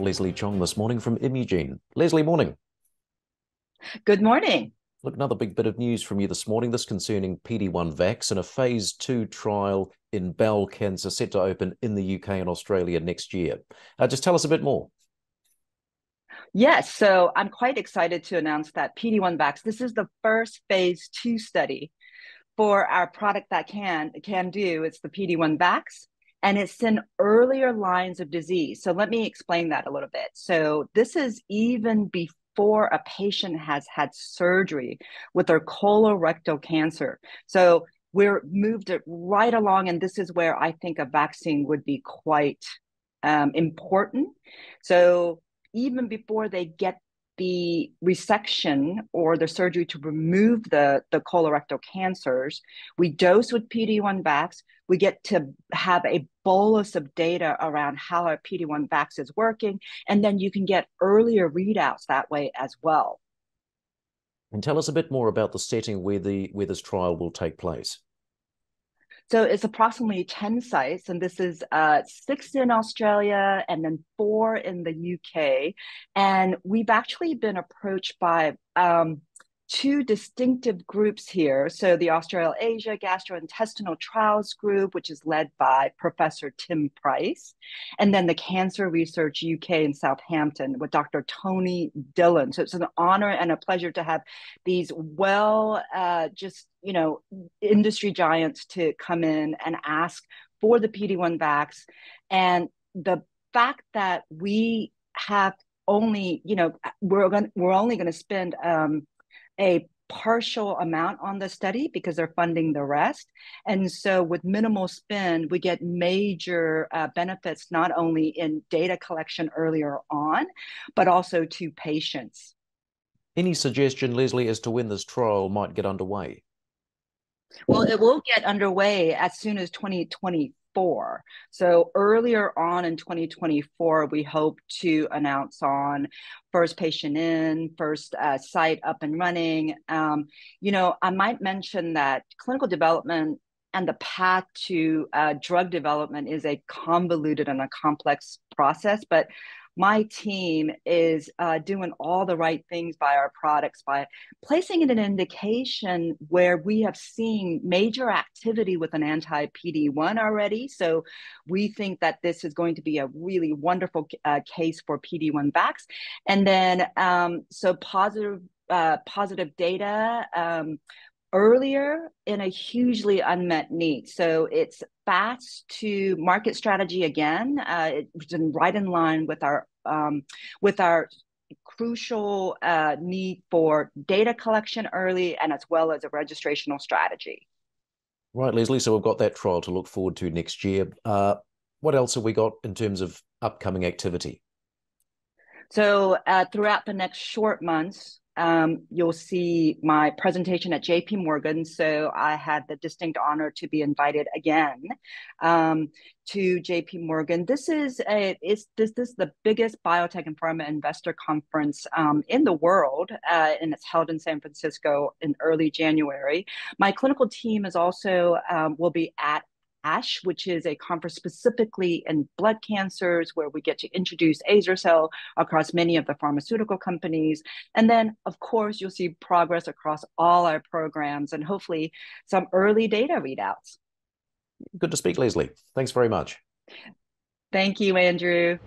Leslie Chong this morning from Imugene. Leslie, morning. Good morning. Look, another big bit of news from you this morning. This concerning PD1 Vaxx and a phase two trial in bowel cancer set to open in the UK and Australia next year. Uh, just tell us a bit more. Yes, so I'm quite excited to announce that PD1 Vaxx, this is the first phase two study for our product that can can do. It's the PD1 Vaxx, and it's in earlier lines of disease. So let me explain that a little bit. So this is even before a patient has had surgery with their colorectal cancer. So we're moved it right along, and this is where I think a vaccine would be quite um, important. So even before they get the resection or the surgery to remove the, the colorectal cancers, we dose with PD1 Vaxx. We get to have a bolus of data around how our PD1 Vaxx is working, and then you can get earlier readouts that way as well. And tell us a bit more about the setting where the where this trial will take place. So it's approximately 10 sites, and this is uh, six in Australia and then four in the UK. And we've actually been approached by um, two distinctive groups here. So the Australasia Gastrointestinal Trials Group, which is led by Professor Tim Price, and then the Cancer Research UK in Southampton with Dr. Tony Dillon. So it's an honor and a pleasure to have these well, uh, just you know, industry giants to come in and ask for the PD1 Vaxx, and the fact that we have only, you know, we're going we're only going to spend um, a partial amount on the study because they're funding the rest. And so, with minimal spend, we get major uh, benefits not only in data collection earlier on, but also to patients. Any suggestion, Leslie, as to when this trial might get underway? Well, it will get underway as soon as 2020 2024. So earlier on in 2024, we hope to announce on first patient in, first uh, site up and running. Um, you know, I might mention that clinical development and the path to uh, drug development is a convoluted and a complex process, but my team is uh, doing all the right things by our products by placing it an indication where we have seen major activity with an anti PD1 already. So we think that this is going to be a really wonderful uh, case for PD1 Vaxx. And then, um, so positive. Uh, positive data um, earlier in a hugely unmet need. So it's fast to market strategy again. Uh, it's right in line with our um, with our crucial uh, need for data collection early and as well as a registrational strategy. Right, Leslie. So we've got that trial to look forward to next year. Uh, what else have we got in terms of upcoming activity? So uh, throughout the next short months, um, you'll see my presentation at JP Morgan. So I had the distinct honor to be invited again um, to JP Morgan. This is a is this this is the biggest biotech and pharma investor conference um, in the world, uh, and it's held in San Francisco in early January. My clinical team is also um, will be at ASH, which is a conference specifically in blood cancers where we get to introduce Azer-cel across many of the pharmaceutical companies. And then, of course, you'll see progress across all our programs and hopefully some early data readouts. Good to speak, Leslie. Thanks very much. Thank you, Andrew.